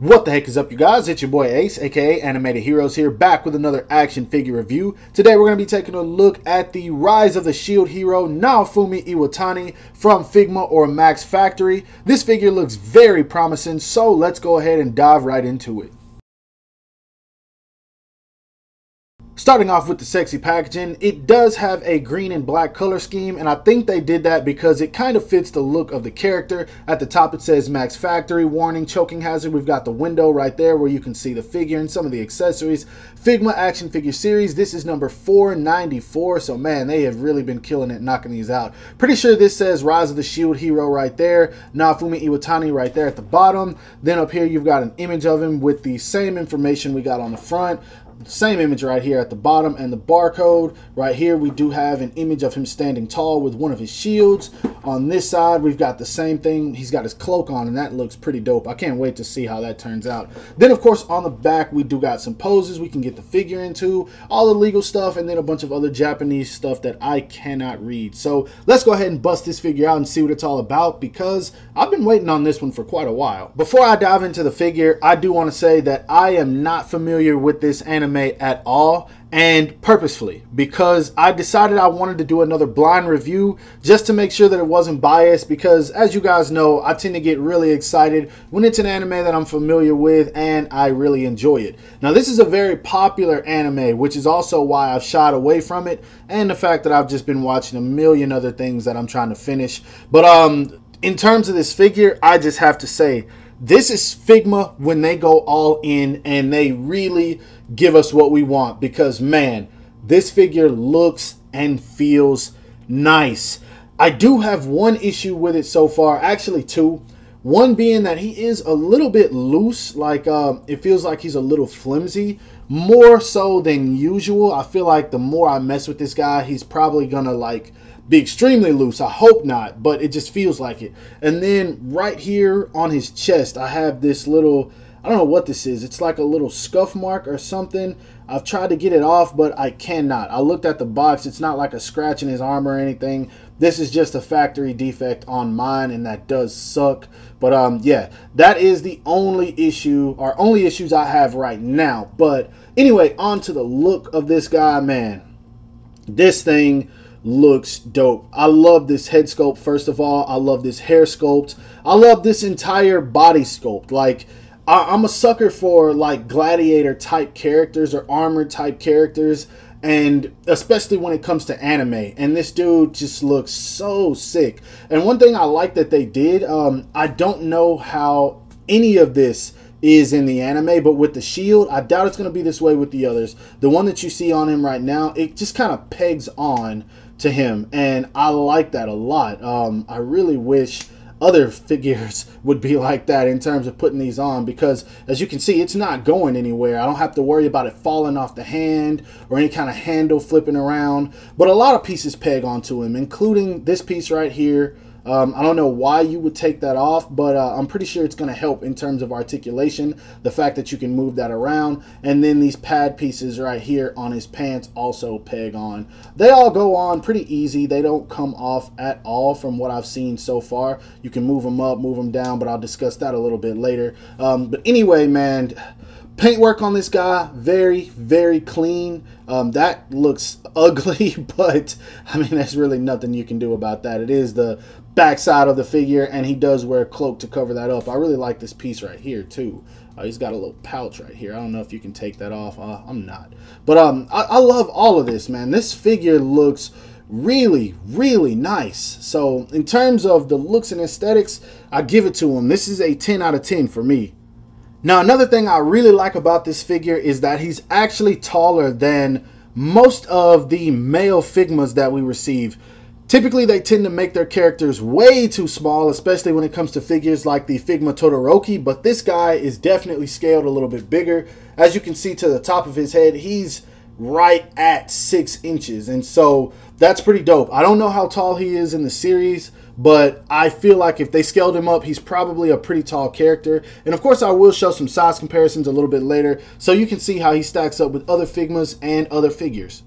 What the heck is up, you guys? It's your boy Ace, aka Animated Heroes, here, back with another action figure review. Today, we're going to be taking a look at the Rise of the Shield hero Naofumi Iwatani from Figma or Max Factory. This figure looks very promising, so let's go ahead and dive right into it. Starting off with the sexy packaging, it does have a green and black color scheme, and I think they did that because it kind of fits the look of the character. At the top it says Max Factory, warning, choking hazard. We've got the window right there where you can see the figure and some of the accessories. Figma action figure series, this is number 494, so man, they have really been killing it knocking these out. Pretty sure this says Rise of the Shield Hero right there, Naofumi Iwatani right there at the bottom. Then up here you've got an image of him with the same information we got on the front same image right here at the bottom and the barcode. Right here we do have an image of him standing tall with one of his shields. On this side we've got the same thing. He's got his cloak on and that looks pretty dope. I can't wait to see how that turns out. Then of course on the back we do got some poses we can get the figure into all the legal stuff and then a bunch of other japanese stuff that i cannot read. So let's go ahead and bust this figure out and see what it's all about because i've been waiting on this one for quite a while. Before i dive into the figure i do want to say that i am not familiar with this anime anime at all and purposefully because I decided I wanted to do another blind review just to make sure that it wasn't biased because as you guys know I tend to get really excited when it's an anime that I'm familiar with and I really enjoy it. Now this is a very popular anime which is also why I've shied away from it and the fact that I've just been watching a million other things that I'm trying to finish but um in terms of this figure I just have to say this is Figma when they go all in and they really give us what we want because, man, this figure looks and feels nice. I do have one issue with it so far, actually, two. One being that he is a little bit loose, like uh, it feels like he's a little flimsy, more so than usual. I feel like the more I mess with this guy, he's probably gonna like be extremely loose. I hope not, but it just feels like it. And then right here on his chest, I have this little, I don't know what this is. It's like a little scuff mark or something. I've tried to get it off, but I cannot. I looked at the box. It's not like a scratch in his arm or anything. This is just a factory defect on mine, and that does suck. But um, yeah, that is the only issue, or only issues I have right now. But anyway, on to the look of this guy, man. This thing looks dope. I love this head sculpt, first of all. I love this hair sculpt. I love this entire body sculpt. Like, I, am a sucker for like gladiator type characters or armor type characters. And especially when it comes to anime, and this dude just looks so sick. And one thing I like that they did, um, I don't know how any of this is in the anime, but with the shield, I doubt it's going to be this way with the others. The one that you see on him right now, it just kind of pegs on to him, and I like that a lot. Um, I really wish other figures would be like that in terms of putting these on because as you can see it's not going anywhere I don't have to worry about it falling off the hand or any kind of handle flipping around but a lot of pieces peg onto him including this piece right here um, I don't know why you would take that off, but uh, I'm pretty sure it's going to help in terms of articulation. The fact that you can move that around. And then these pad pieces right here on his pants also peg on. They all go on pretty easy. They don't come off at all from what I've seen so far. You can move them up, move them down, but I'll discuss that a little bit later. Um, but anyway, man paintwork on this guy very very clean um, that looks ugly but i mean there's really nothing you can do about that it is the backside of the figure and he does wear a cloak to cover that up. I really like this piece right here too. Uh, he's got a little pouch right here. I don't know if you can take that off. Uh, i'm not. But um I, I love all of this man. This figure looks really really nice. So in terms of the looks and aesthetics i give it to him. This is a 10 out of 10 for me. Now, another thing I really like about this figure is that he's actually taller than most of the male Figmas that we receive. Typically, they tend to make their characters way too small, especially when it comes to figures like the Figma Todoroki, but this guy is definitely scaled a little bit bigger. As you can see to the top of his head, he's right at six inches, and so that's pretty dope. I don't know how tall he is in the series, but I feel like if they scaled him up, he's probably a pretty tall character. And of course, I will show some size comparisons a little bit later so you can see how he stacks up with other Figmas and other figures.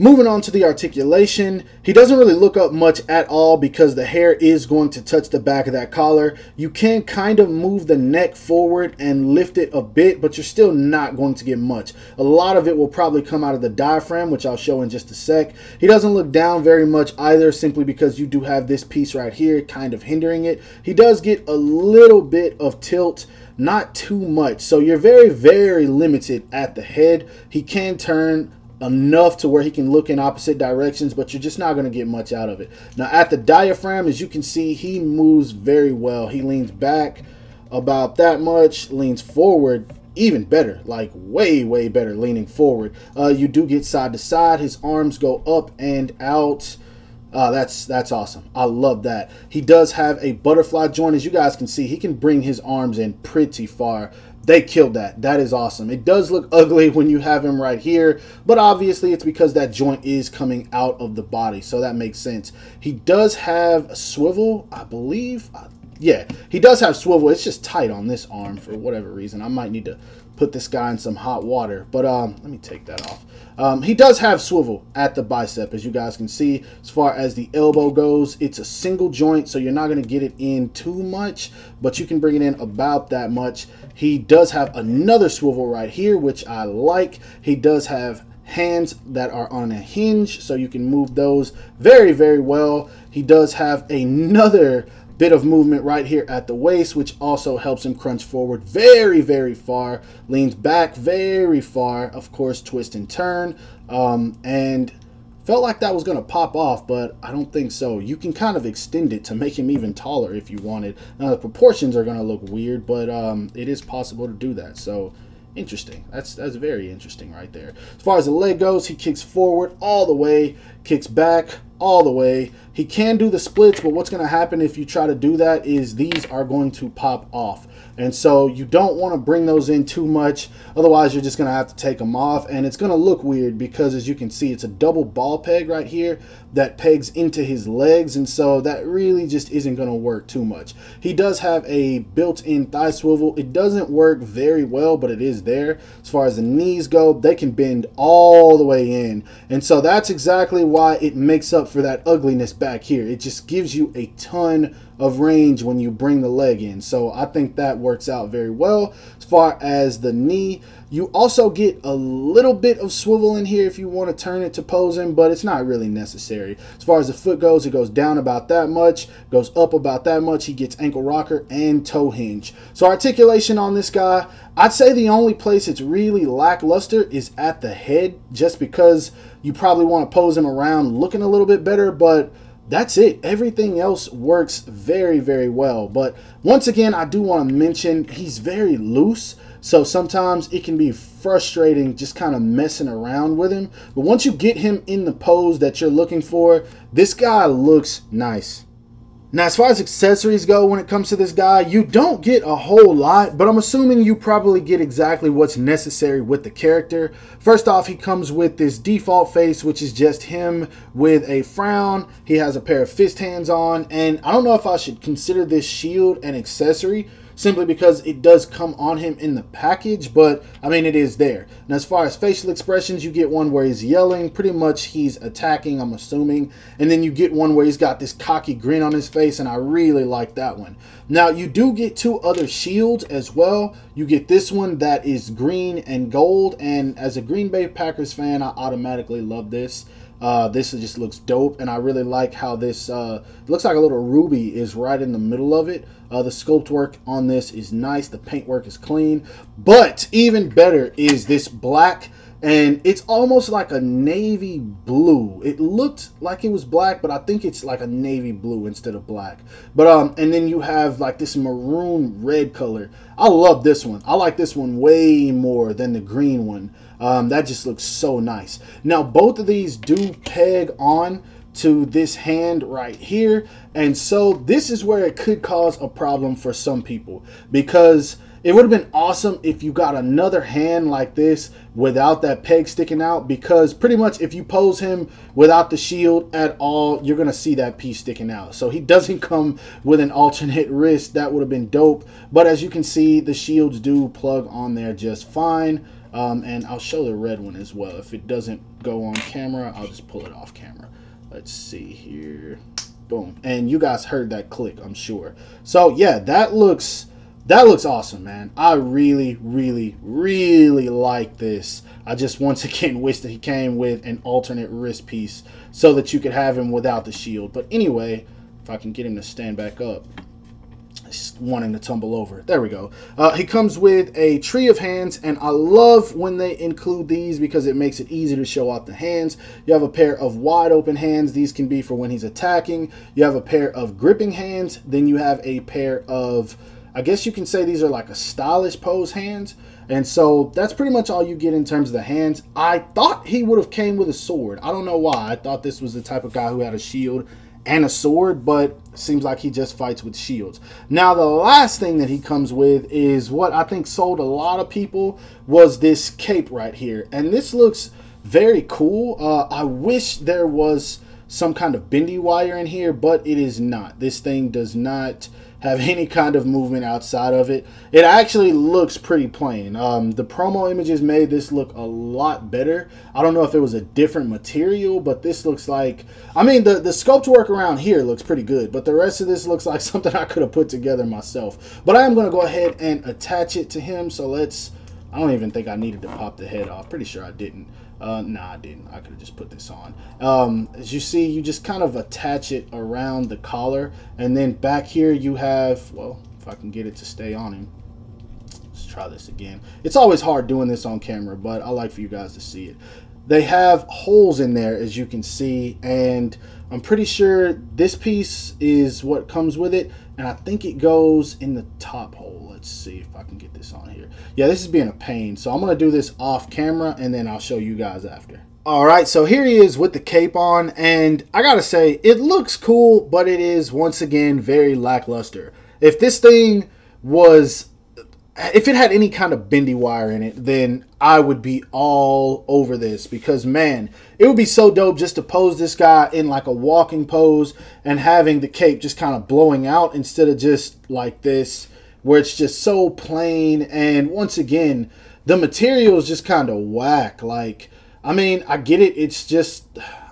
Moving on to the articulation, he doesn't really look up much at all because the hair is going to touch the back of that collar. You can kind of move the neck forward and lift it a bit, but you're still not going to get much. A lot of it will probably come out of the diaphragm, which I'll show in just a sec. He doesn't look down very much either, simply because you do have this piece right here kind of hindering it. He does get a little bit of tilt not too much. So you're very, very limited at the head. He can turn enough to where he can look in opposite directions, but you're just not going to get much out of it. Now, at the diaphragm, as you can see, he moves very well. He leans back about that much, leans forward even better, like way, way better leaning forward. Uh, you do get side to side. His arms go up and out. Uh, that's that's awesome. I love that. He does have a butterfly joint. As you guys can see, he can bring his arms in pretty far they killed that. That is awesome. It does look ugly when you have him right here, but obviously it's because that joint is coming out of the body, so that makes sense. He does have a swivel, I believe. Uh, yeah, he does have swivel. It's just tight on this arm for whatever reason. I might need to put this guy in some hot water, but um, let me take that off. Um, he does have swivel at the bicep, as you guys can see. As far as the elbow goes, it's a single joint, so you're not going to get it in too much, but you can bring it in about that much. He does have another swivel right here, which I like. He does have hands that are on a hinge, so you can move those very, very well. He does have another bit of movement right here at the waist, which also helps him crunch forward very, very far, leans back very far, of course, twist and turn, um, and felt like that was going to pop off, but I don't think so. You can kind of extend it to make him even taller if you wanted. Now, the proportions are going to look weird, but um, it is possible to do that, so interesting. That's that's very interesting right there. As far as the leg goes, he kicks forward all the way, kicks back all the way. He can do the splits, but what's going to happen if you try to do that is these are going to pop off. And so you don't want to bring those in too much. Otherwise, you're just going to have to take them off. And it's going to look weird because as you can see, it's a double ball peg right here that pegs into his legs. And so that really just isn't going to work too much. He does have a built-in thigh swivel. It doesn't work very well, but it is there. As far as the knees go, they can bend all the way in. And so that's exactly why it makes up for that ugliness back here. It just gives you a ton of range when you bring the leg in. So I think that works out very well. As far as the knee, you also get a little bit of swivel in here if you want to turn it to posing, but it's not really necessary. As far as the foot goes, it goes down about that much, goes up about that much. He gets ankle rocker and toe hinge. So articulation on this guy, I'd say the only place it's really lackluster is at the head, just because you probably want to pose him around looking a little bit better, but that's it. Everything else works very, very well. But once again, I do want to mention he's very loose. So sometimes it can be frustrating just kind of messing around with him. But once you get him in the pose that you're looking for, this guy looks nice. Now, as far as accessories go when it comes to this guy, you don't get a whole lot, but I'm assuming you probably get exactly what's necessary with the character. First off, he comes with this default face, which is just him with a frown. He has a pair of fist hands on, and I don't know if I should consider this shield an accessory simply because it does come on him in the package, but I mean, it is there. And as far as facial expressions, you get one where he's yelling, pretty much he's attacking, I'm assuming, and then you get one where he's got this cocky grin on his face, and I really like that one. Now, you do get two other shields as well. You get this one that is green and gold, and as a Green Bay Packers fan, I automatically love this. Uh, this just looks dope, and I really like how this uh, looks like a little ruby is right in the middle of it. Uh, the sculpt work on this is nice. The paint work is clean, but even better is this black and it's almost like a navy blue. It looked like it was black, but I think it's like a navy blue instead of black. But um, and then you have like this maroon red color. I love this one. I like this one way more than the green one. Um, that just looks so nice. Now both of these do peg on to this hand right here, and so this is where it could cause a problem for some people because It would have been awesome if you got another hand like this without that peg sticking out because pretty much if you pose him without the shield at all, you're going to see that piece sticking out. So he doesn't come with an alternate wrist. That would have been dope. But as you can see, the shields do plug on there just fine. Um, and I'll show the red one as well. If it doesn't go on camera, I'll just pull it off camera. Let's see here. Boom. And you guys heard that click, I'm sure. So yeah, that looks that looks awesome, man. I really, really, really like this. I just once again wish that he came with an alternate wrist piece so that you could have him without the shield. But anyway, if I can get him to stand back up wanting to tumble over. There we go. Uh, he comes with a tree of hands, and I love when they include these because it makes it easy to show off the hands. You have a pair of wide open hands. These can be for when he's attacking. You have a pair of gripping hands. Then you have a pair of, I guess you can say these are like a stylish pose hands. And so that's pretty much all you get in terms of the hands. I thought he would have came with a sword. I don't know why. I thought this was the type of guy who had a shield and a sword, but seems like he just fights with shields. Now, the last thing that he comes with is what I think sold a lot of people was this cape right here. And this looks very cool. Uh, I wish there was some kind of bendy wire in here, but it is not. This thing does not have any kind of movement outside of it. It actually looks pretty plain. Um, the promo images made this look a lot better. I don't know if it was a different material, but this looks like, I mean, the, the sculpt work around here looks pretty good, but the rest of this looks like something I could have put together myself. But I am going to go ahead and attach it to him, so let's, I don't even think I needed to pop the head off. Pretty sure I didn't. Uh, nah, I didn't. I could have just put this on. Um, as you see, you just kind of attach it around the collar. And then back here you have, well, if I can get it to stay on him. Let's try this again. It's always hard doing this on camera, but I like for you guys to see it. They have holes in there, as you can see. And I'm pretty sure this piece is what comes with it. And I think it goes in the top hole. Let's see if I can get this on here. Yeah, this is being a pain. So I'm going to do this off camera and then I'll show you guys after. All right, so here he is with the cape on, and I gotta say, it looks cool, but it is once again very lackluster. If this thing was if it had any kind of bendy wire in it, then I would be all over this because man, it would be so dope just to pose this guy in like a walking pose and having the cape just kind of blowing out instead of just like this where it's just so plain and once again, the material is just kind of whack. Like, I mean, I get it. It's just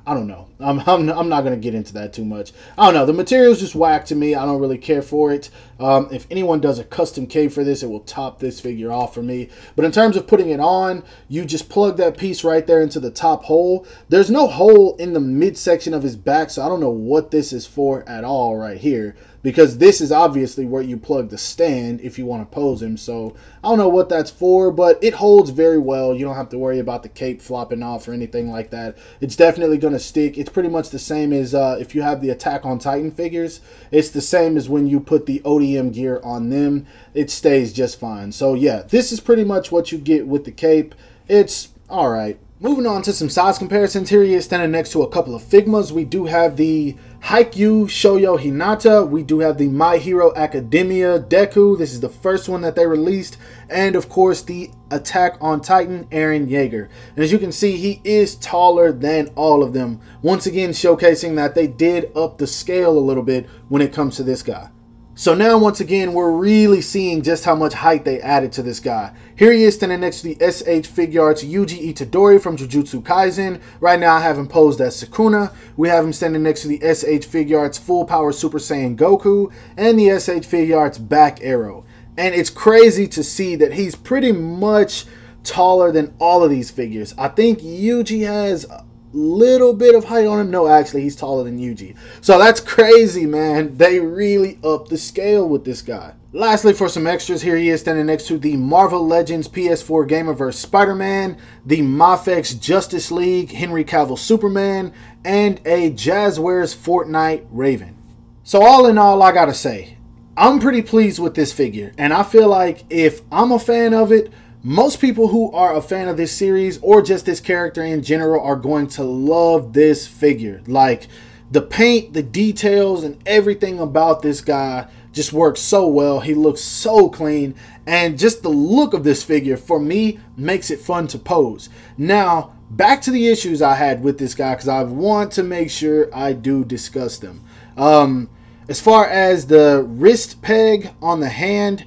I don't know. I'm, I'm, I'm not going to get into that too much. I don't know. The material's just whack to me. I don't really care for it. Um, if anyone does a custom cape for this, it will top this figure off for me. But in terms of putting it on, you just plug that piece right there into the top hole. There's no hole in the midsection of his back, so I don't know what this is for at all right here because this is obviously where you plug the stand if you want to pose him. So I don't know what that's for, but it holds very well. You don't have to worry about the cape flopping off or anything like that. It's definitely going to stick. It's pretty much the same as uh, if you have the Attack on Titan figures. It's the same as when you put the ODM gear on them. It stays just fine. So yeah, this is pretty much what you get with the cape. It's all right. Moving on to some size comparisons, here he is standing next to a couple of Figmas. We do have the Haikyuu Shoyo Hinata. We do have the My Hero Academia Deku. This is the first one that they released. And of course, the Attack on Titan Eren Yeager. And as you can see, he is taller than all of them. Once again, showcasing that they did up the scale a little bit when it comes to this guy. So now, once again, we're really seeing just how much height they added to this guy. Here he is standing next to the SH Figuarts Yuji Itadori from Jujutsu Kaisen. Right now, I have him posed as Sukuna. We have him standing next to the SH Figuarts Full Power Super Saiyan Goku and the SH Figuarts Back Arrow. And it's crazy to see that he's pretty much taller than all of these figures. I think Yuji has little bit of height on him. No, actually, he's taller than Yuji. So that's crazy, man. They really up the scale with this guy. Lastly, for some extras, here he is standing next to the Marvel Legends PS4 Gamerverse Spider-Man, the Mafex Justice League Henry Cavill Superman, and a Jazwares Fortnite Raven. So all in all, I gotta say, I'm pretty pleased with this figure. And I feel like if I'm a fan of it, most people who are a fan of this series or just this character in general are going to love this figure. Like the paint, the details, and everything about this guy just works so well. He looks so clean, and just the look of this figure for me makes it fun to pose. Now, back to the issues I had with this guy because I want to make sure I do discuss them. Um, as far as the wrist peg on the hand,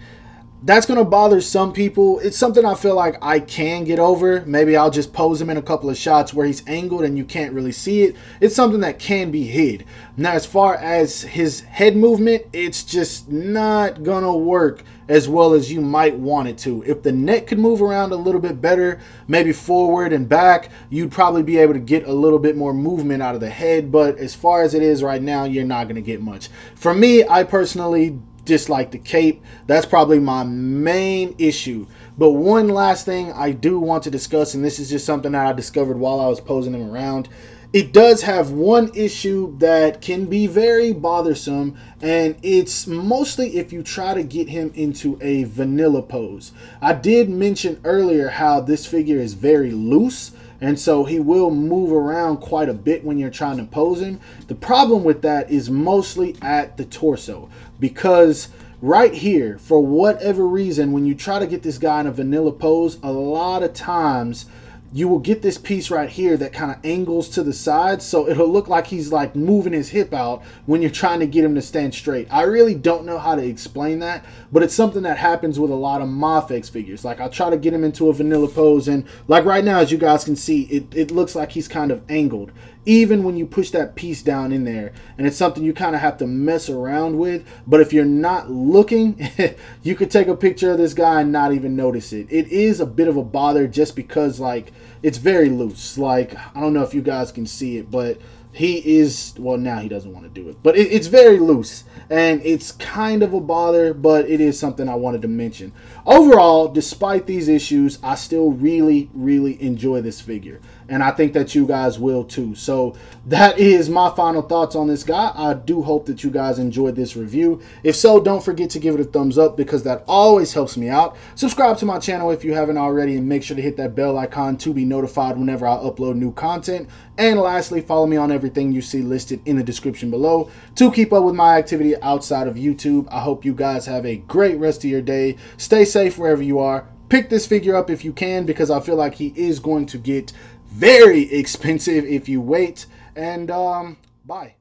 that's going to bother some people. It's something I feel like I can get over. Maybe I'll just pose him in a couple of shots where he's angled and you can't really see it. It's something that can be hid. Now, as far as his head movement, it's just not going to work as well as you might want it to. If the neck could move around a little bit better, maybe forward and back, you'd probably be able to get a little bit more movement out of the head. But as far as it is right now, you're not going to get much. For me, I personally dislike the cape. That's probably my main issue. But one last thing I do want to discuss, and this is just something that I discovered while I was posing him around. It does have one issue that can be very bothersome, and it's mostly if you try to get him into a vanilla pose. I did mention earlier how this figure is very loose, and so he will move around quite a bit when you're trying to pose him. The problem with that is mostly at the torso because right here, for whatever reason, when you try to get this guy in a vanilla pose, a lot of times you will get this piece right here that kind of angles to the side so it'll look like he's like moving his hip out when you're trying to get him to stand straight. I really don't know how to explain that but it's something that happens with a lot of Mafex figures. Like i'll try to get him into a vanilla pose and like right now as you guys can see it, it looks like he's kind of angled even when you push that piece down in there and it's something you kind of have to mess around with but if you're not looking you could take a picture of this guy and not even notice it. It is a bit of a bother just because like it's very loose. Like i don't know if you guys can see it but he is well now he doesn't want to do it. But it, it's very loose and it's kind of a bother but it is something i wanted to mention. Overall despite these issues i still really really enjoy this figure and I think that you guys will too. So that is my final thoughts on this guy. I do hope that you guys enjoyed this review. If so, don't forget to give it a thumbs up because that always helps me out. Subscribe to my channel if you haven't already and make sure to hit that bell icon to be notified whenever I upload new content. And lastly, follow me on everything you see listed in the description below to keep up with my activity outside of YouTube. I hope you guys have a great rest of your day. Stay safe wherever you are. Pick this figure up if you can because I feel like he is going to get very expensive if you wait. And um, bye.